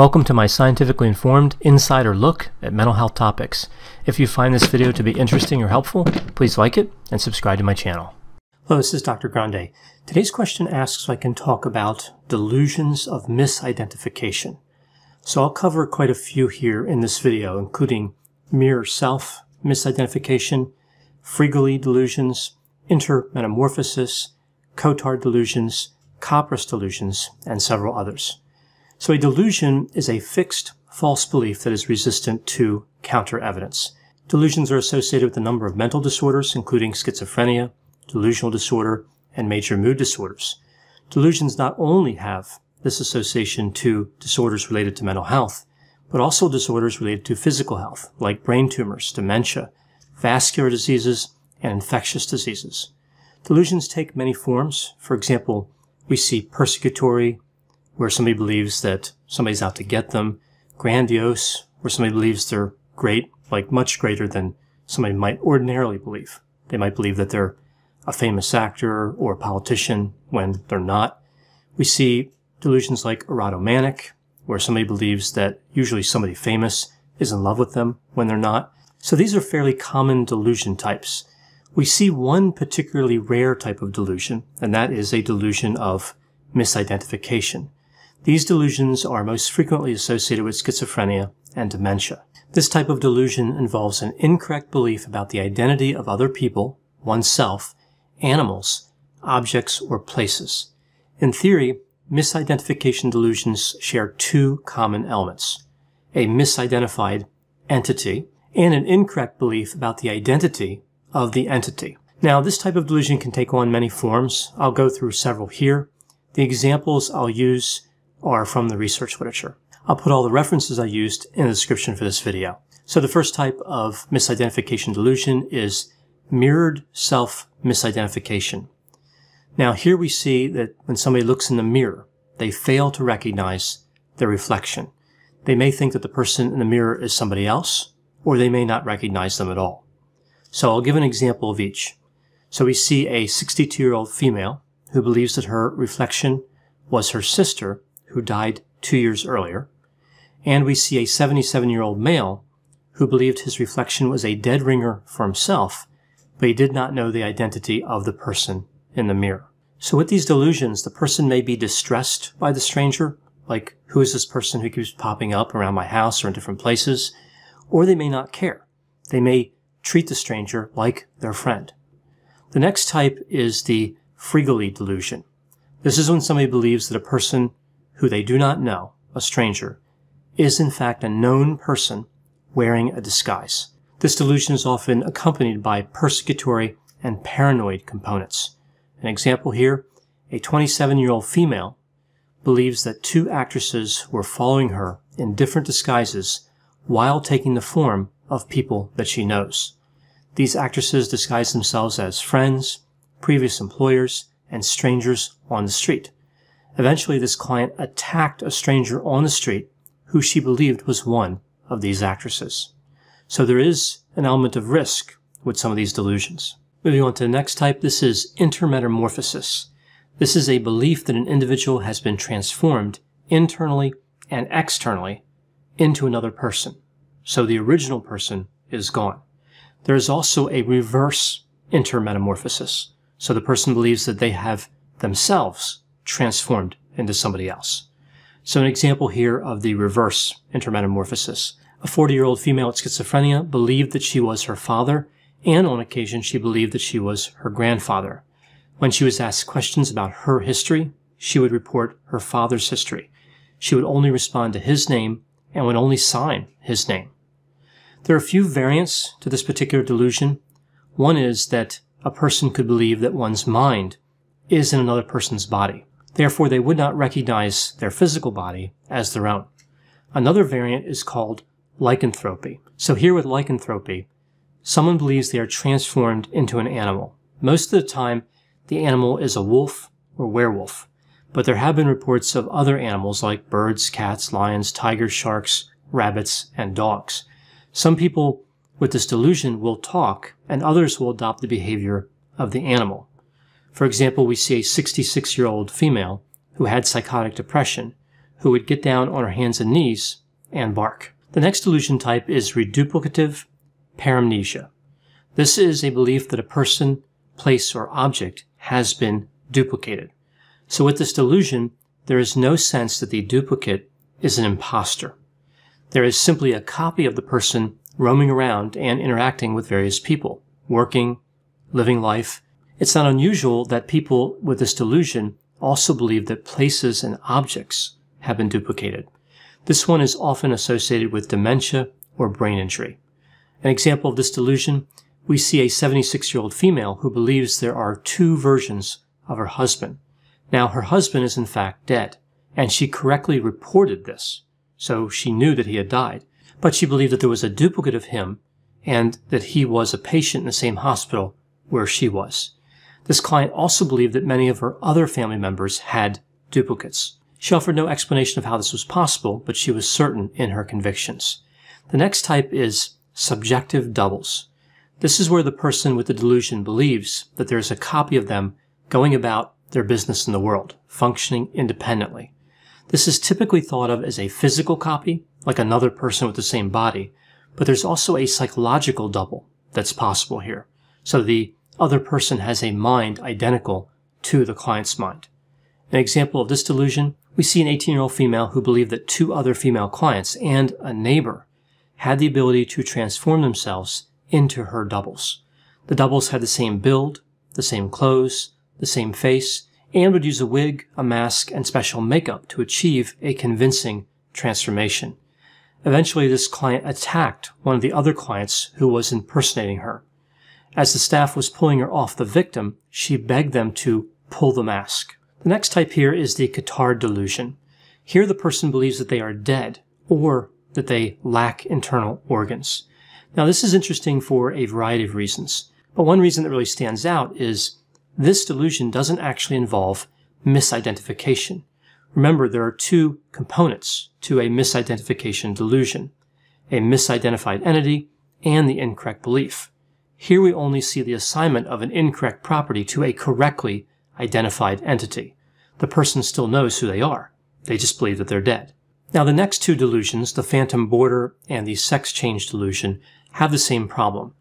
Welcome to my scientifically informed insider look at mental health topics. If you find this video to be interesting or helpful, please like it and subscribe to my channel. Hello, this is Dr. Grande. Today's question asks if I can talk about delusions of misidentification. So I'll cover quite a few here in this video, including mirror self misidentification, Fregoli delusions, intermetamorphosis, Cotard delusions, Capgras delusions, and several others. So a delusion is a fixed false belief that is resistant to counter evidence. Delusions are associated with a number of mental disorders, including schizophrenia, delusional disorder, and major mood disorders. Delusions not only have this association to disorders related to mental health, but also disorders related to physical health, like brain tumors, dementia, vascular diseases, and infectious diseases. Delusions take many forms. For example, we see persecutory, where somebody believes that somebody's out to get them, grandiose, where somebody believes they're great, like much greater than somebody might ordinarily believe. They might believe that they're a famous actor or a politician when they're not. We see delusions like erotomanic, where somebody believes that usually somebody famous is in love with them when they're not. So these are fairly common delusion types. We see one particularly rare type of delusion, and that is a delusion of misidentification. These delusions are most frequently associated with schizophrenia and dementia. This type of delusion involves an incorrect belief about the identity of other people, oneself, animals, objects, or places. In theory, misidentification delusions share two common elements. A misidentified entity and an incorrect belief about the identity of the entity. Now, this type of delusion can take on many forms. I'll go through several here. The examples I'll use are from the research literature. I'll put all the references I used in the description for this video. So the first type of misidentification delusion is mirrored self misidentification. Now here we see that when somebody looks in the mirror, they fail to recognize their reflection. They may think that the person in the mirror is somebody else, or they may not recognize them at all. So I'll give an example of each. So we see a 62 year old female who believes that her reflection was her sister who died two years earlier, and we see a 77 year old male who believed his reflection was a dead ringer for himself, but he did not know the identity of the person in the mirror. So with these delusions, the person may be distressed by the stranger, like, who is this person who keeps popping up around my house or in different places? Or they may not care. They may treat the stranger like their friend. The next type is the Fregoli delusion. This is when somebody believes that a person who they do not know, a stranger, is in fact a known person wearing a disguise. This delusion is often accompanied by persecutory and paranoid components. An example here, a 27 year old female believes that two actresses were following her in different disguises while taking the form of people that she knows. These actresses disguise themselves as friends, previous employers, and strangers on the street. Eventually, this client attacked a stranger on the street who she believed was one of these actresses. So there is an element of risk with some of these delusions. Moving on to the next type, this is intermetamorphosis. This is a belief that an individual has been transformed internally and externally into another person. So the original person is gone. There is also a reverse intermetamorphosis. So the person believes that they have themselves transformed into somebody else. So an example here of the reverse intermetamorphosis. A 40 year old female with schizophrenia believed that she was her father, and on occasion she believed that she was her grandfather. When she was asked questions about her history, she would report her father's history. She would only respond to his name and would only sign his name. There are a few variants to this particular delusion. One is that a person could believe that one's mind is in another person's body. Therefore, they would not recognize their physical body as their own. Another variant is called lycanthropy. So here with lycanthropy, someone believes they are transformed into an animal. Most of the time, the animal is a wolf or werewolf, but there have been reports of other animals like birds, cats, lions, tigers, sharks, rabbits, and dogs. Some people with this delusion will talk, and others will adopt the behavior of the animal. For example, we see a 66 year old female who had psychotic depression, who would get down on her hands and knees and bark. The next delusion type is reduplicative paramnesia. This is a belief that a person, place, or object has been duplicated. So with this delusion, there is no sense that the duplicate is an impostor. There is simply a copy of the person roaming around and interacting with various people, working, living life. It's not unusual that people with this delusion also believe that places and objects have been duplicated. This one is often associated with dementia or brain injury. An example of this delusion, we see a 76 year old female who believes there are two versions of her husband. Now, her husband is in fact dead, and she correctly reported this, so she knew that he had died. But she believed that there was a duplicate of him and that he was a patient in the same hospital where she was. This client also believed that many of her other family members had duplicates. She offered no explanation of how this was possible, but she was certain in her convictions. The next type is subjective doubles. This is where the person with the delusion believes that there is a copy of them going about their business in the world, functioning independently. This is typically thought of as a physical copy, like another person with the same body, but there's also a psychological double that's possible here. So the other person has a mind identical to the client's mind. An example of this delusion, we see an 18 year old female who believed that two other female clients and a neighbor had the ability to transform themselves into her doubles. The doubles had the same build, the same clothes, the same face, and would use a wig, a mask, and special makeup to achieve a convincing transformation. Eventually, this client attacked one of the other clients who was impersonating her. As the staff was pulling her off the victim, she begged them to pull the mask. The next type here is the Cotard delusion. Here the person believes that they are dead or that they lack internal organs. Now this is interesting for a variety of reasons, but one reason that really stands out is this delusion doesn't actually involve misidentification. Remember, there are two components to a misidentification delusion, a misidentified entity and the incorrect belief. Here we only see the assignment of an incorrect property to a correctly identified entity. The person still knows who they are. They just believe that they're dead. Now, the next two delusions, the phantom boarder and the sex change delusion, have the same problem.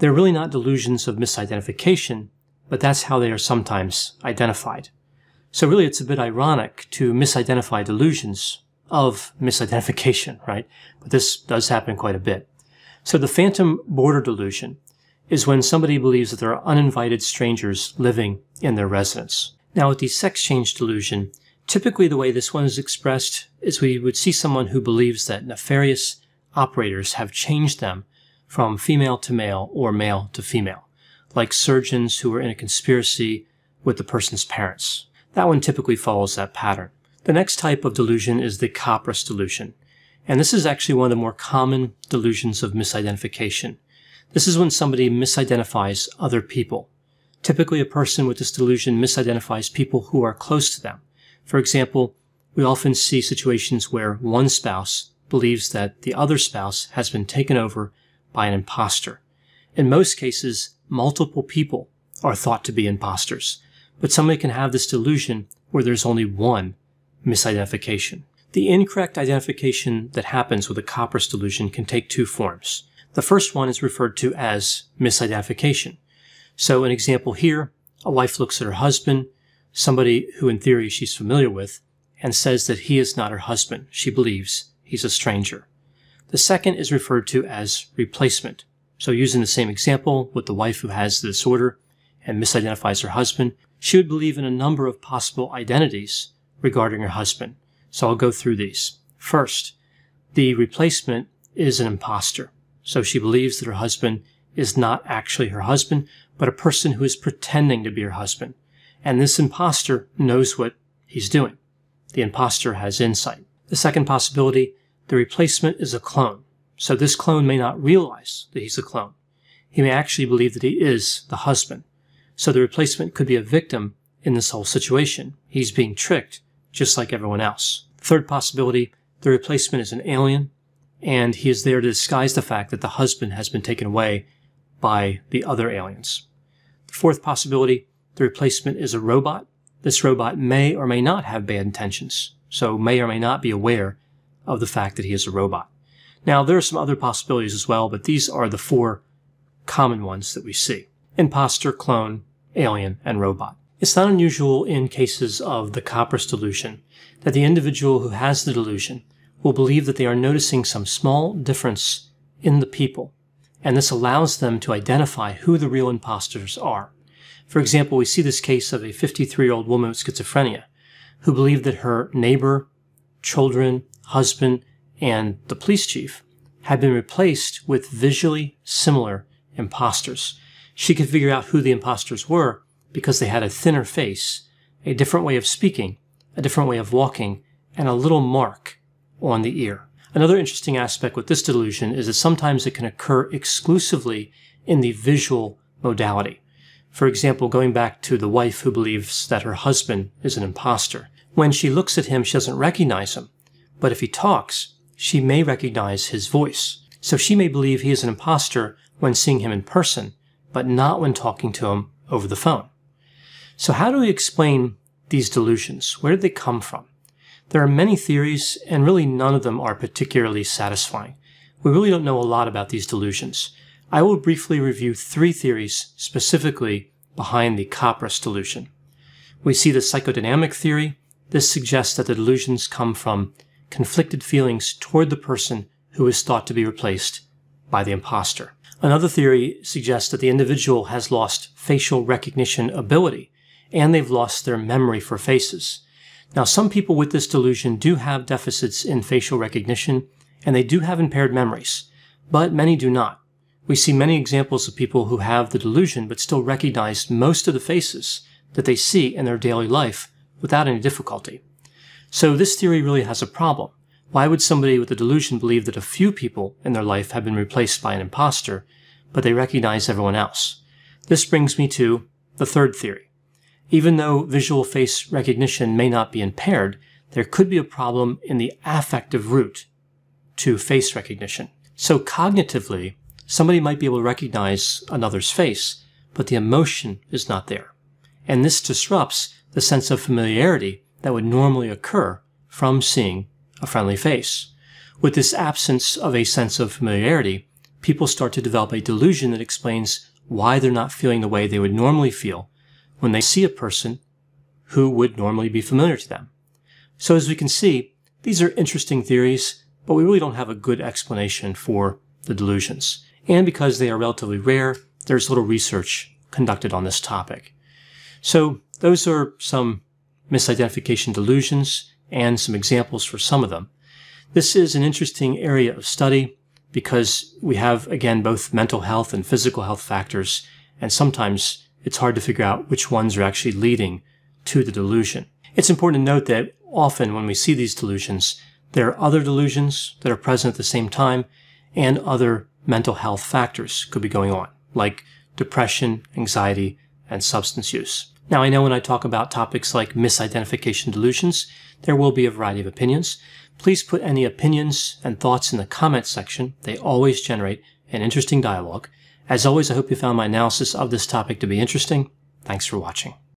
They're really not delusions of misidentification, but that's how they are sometimes identified. So really, it's a bit ironic to misidentify delusions of misidentification, right? But this does happen quite a bit. So the phantom boarder delusion is when somebody believes that there are uninvited strangers living in their residence. Now with the sex change delusion, typically the way this one is expressed is we would see someone who believes that nefarious operators have changed them from female to male or male to female, like surgeons who are in a conspiracy with the person's parents. That one typically follows that pattern. The next type of delusion is the Capgras delusion. And this is actually one of the more common delusions of misidentification. This is when somebody misidentifies other people. Typically, a person with this delusion misidentifies people who are close to them. For example, we often see situations where one spouse believes that the other spouse has been taken over by an impostor. In most cases, multiple people are thought to be imposters, but somebody can have this delusion where there's only one misidentification. The incorrect identification that happens with a Capgras delusion can take two forms. The first one is referred to as misidentification. So an example here, a wife looks at her husband, somebody who in theory she's familiar with, and says that he is not her husband. She believes he's a stranger. The second is referred to as replacement. So using the same example with the wife who has the disorder and misidentifies her husband, she would believe in a number of possible identities regarding her husband. So I'll go through these. First, the replacement is an impostor. So she believes that her husband is not actually her husband, but a person who is pretending to be her husband. And this impostor knows what he's doing. The impostor has insight. The second possibility, the replacement is a clone. So this clone may not realize that he's a clone. He may actually believe that he is the husband. So the replacement could be a victim in this whole situation. He's being tricked just like everyone else. Third possibility, the replacement is an alien and he is there to disguise the fact that the husband has been taken away by the other aliens. The fourth possibility, the replacement is a robot. This robot may or may not have bad intentions. so may or may not be aware of the fact that he is a robot. Now, there are some other possibilities as well, but these are the four common ones that we see. Imposter, clone, alien, and robot. It's not unusual in cases of the Capgras delusion that the individual who has the delusion will believe that they are noticing some small difference in the people, and this allows them to identify who the real imposters are. For example, we see this case of a 53 year old woman with schizophrenia who believed that her neighbor, children, husband, and the police chief had been replaced with visually similar imposters. She could figure out who the imposters were because they had a thinner face, a different way of speaking, a different way of walking, and a little mark on the ear. Another interesting aspect with this delusion is that sometimes it can occur exclusively in the visual modality. For example, going back to the wife who believes that her husband is an impostor. When she looks at him, she doesn't recognize him. But if he talks, she may recognize his voice. So she may believe he is an impostor when seeing him in person, but not when talking to him over the phone. So how do we explain these delusions? Where did they come from? There are many theories, and really none of them are particularly satisfying. We really don't know a lot about these delusions. I will briefly review three theories specifically behind the Capgras delusion. We see the psychodynamic theory. This suggests that the delusions come from conflicted feelings toward the person who is thought to be replaced by the impostor. Another theory suggests that the individual has lost facial recognition ability and they've lost their memory for faces. Now, some people with this delusion do have deficits in facial recognition and they do have impaired memories, but many do not. We see many examples of people who have the delusion but still recognize most of the faces that they see in their daily life without any difficulty. So this theory really has a problem. Why would somebody with a delusion believe that a few people in their life have been replaced by an impostor, but they recognize everyone else? This brings me to the third theory. Even though visual face recognition may not be impaired, there could be a problem in the affective route to face recognition. So cognitively, somebody might be able to recognize another's face, but the emotion is not there. And this disrupts the sense of familiarity that would normally occur from seeing a friendly face. With this absence of a sense of familiarity, people start to develop a delusion that explains why they're not feeling the way they would normally feel when they see a person who would normally be familiar to them. So as we can see, these are interesting theories, but we really don't have a good explanation for the delusions. And because they are relatively rare, there's little research conducted on this topic. So those are some misidentification delusions and some examples for some of them. This is an interesting area of study because we have, again, both mental health and physical health factors, and sometimes it's hard to figure out which ones are actually leading to the delusion. It's important to note that often when we see these delusions, there are other delusions that are present at the same time and other mental health factors could be going on, like depression, anxiety, and substance use. Now, I know when I talk about topics like misidentification delusions, there will be a variety of opinions. Please put any opinions and thoughts in the comments section. They always generate an interesting dialogue. As always, I hope you found my analysis of this topic to be interesting. Thanks for watching.